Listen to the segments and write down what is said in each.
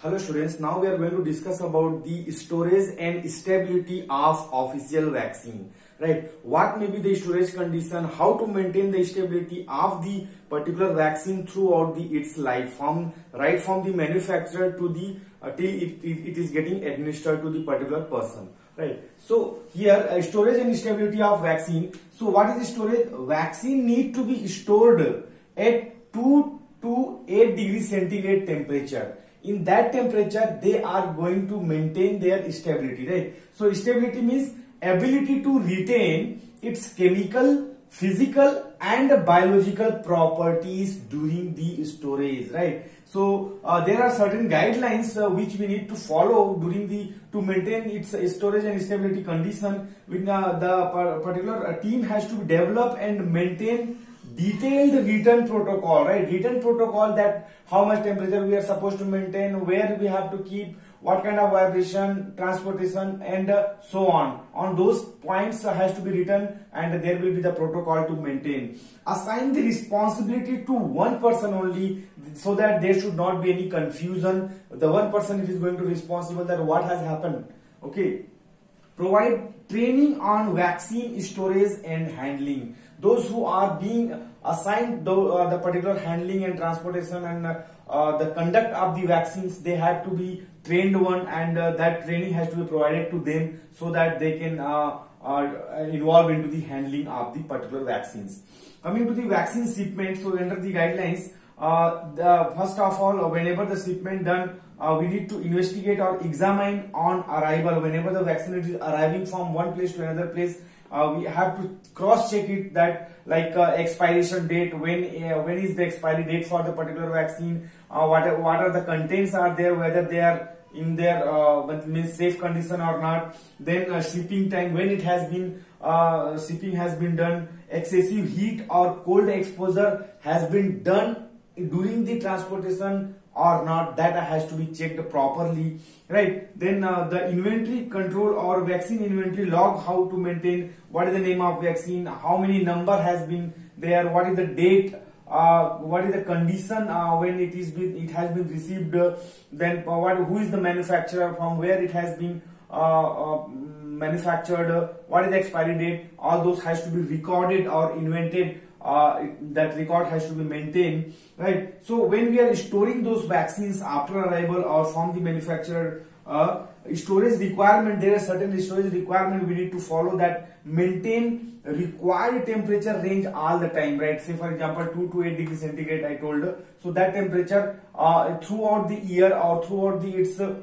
Hello students, now we are going to discuss about the storage and stability of official vaccine. Right, what may be the storage condition, how to maintain the stability of the particular vaccine throughout the its life from right from the manufacturer to the uh, till it, it, it is getting administered to the particular person. Right, so here uh, storage and stability of vaccine. So what is the storage? Vaccine need to be stored at 2 to 8 degree centigrade temperature in that temperature they are going to maintain their stability right? So stability means ability to retain its chemical physical and biological properties during the storage right? So uh, there are certain guidelines uh, which we need to follow during the to maintain its storage and stability condition. When uh, the particular uh, team has to develop and maintain detailed written protocol, right? Written protocol that how much temperature we are supposed to maintain, where we have to keep, what kind of vibration, transportation and uh, so on. On those points uh, has to be written and there will be the protocol to maintain. Assign the responsibility to one person only so that there should not be any confusion. The one person is going to be responsible that what has happened. Okay. Provide training on vaccine storage and handling. Those who are being assigned the, uh, the particular handling and transportation and uh, the conduct of the vaccines they have to be trained one and uh, that training has to be provided to them so that they can uh, uh, involve into the handling of the particular vaccines. Coming to the vaccine shipment so under the guidelines uh, the first of all whenever the shipment done we need to investigate or examine on arrival. Whenever the vaccine is arriving from one place to another place uh, we have to cross check it that like uh, expiration date when uh, when is the expiry date for the particular vaccine uh, what what are the contents are there whether they are in their uh, means safe condition or not. Then uh, shipping time when it has been uh, shipping has been done excessive heat or cold exposure has been done during the transportation or not that has to be checked properly right? Then uh, the inventory control or vaccine inventory log how to maintain what is the name of vaccine how many number has been there what is the date uh, what is the condition uh, when it is been, it has been received uh, then what who is the manufacturer from where it has been uh, uh, manufactured what is the expiry date? All those has to be recorded or invented uh, that record has to be maintained right? So when we are storing those vaccines after arrival or from the manufacturer uh, storage requirement there are certain storage requirement we need to follow that maintain required temperature range all the time right? Say for example 2 to 8 degrees centigrade i told. So that temperature uh, throughout the year or throughout the its uh,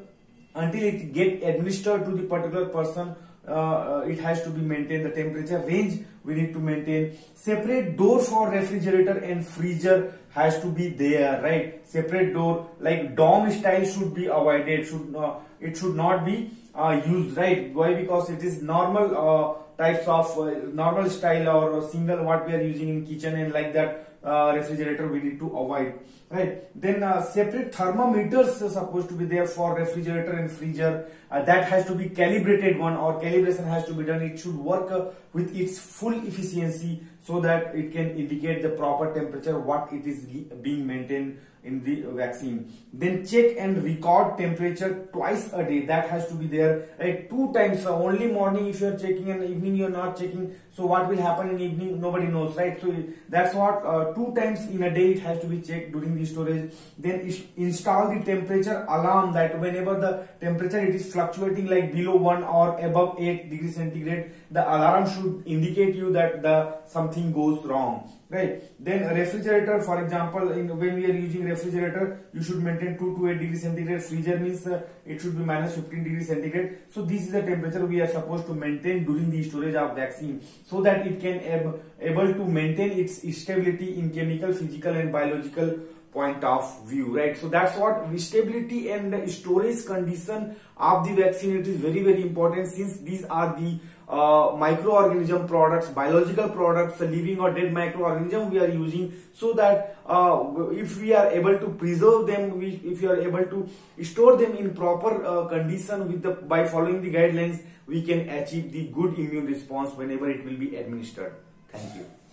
until it get administered to the particular person uh, Uh, uh, it has to be maintained the temperature range we need to maintain separate door for refrigerator and freezer has to be there right? Separate door like dorm style should be avoided should uh, it should not be uh, used right? Why? Because it is normal uh, types of uh, normal style or single what we are using in kitchen and like that uh, refrigerator we need to avoid right? Then uh, separate thermometers are supposed to be there for refrigerator and freezer. Uh, that has to be calibrated one or calibration has to be done. It should work with its full efficiency so that it can indicate the proper temperature what it is being maintained in the vaccine. Then check and record temperature twice a day. That has to be there right? Two times uh, only morning if you're checking and evening you're not checking. So what will happen in evening? Nobody knows right? So that's what uh, two times in a day it has to be checked during the storage. Then install the temperature alarm that whenever the temperature it is fluctuating like below 1 or above 8 degree centigrade the alarm should indicate you that the something goes wrong right. Then refrigerator for example in when we are using refrigerator you should maintain 2 to 8 degree centigrade. Freezer means uh, it should be minus 15 degree centigrade. So this is the temperature we are supposed to maintain during the storage of vaccine so that it can ab able to maintain its stability in chemical physical and biological point of view right? So that's what stability and storage condition of the vaccine it is very very important since these are the uh, microorganism products biological products living or dead microorganism we are using so that uh, if we are able to preserve them we, if we are able to store them in proper uh, condition with the by following the guidelines we can achieve the good immune response whenever it will be administered. Thank you